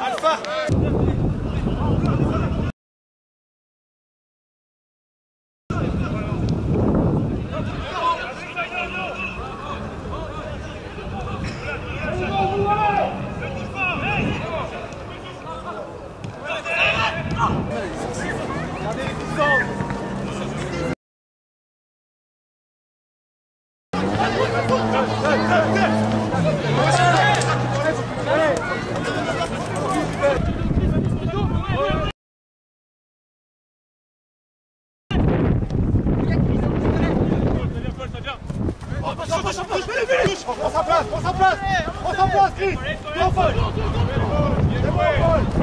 Alpha. Regardez les Prends sa place, prends sa place Prends sa place, Chris Go, Paul Paul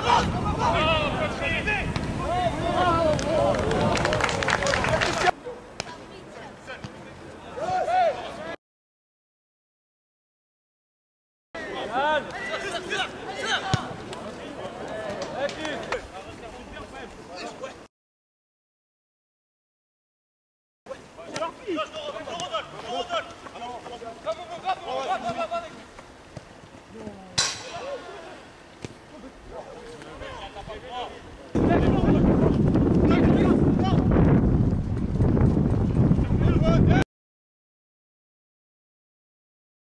Rodolphe, Rodolphe, Rodolphe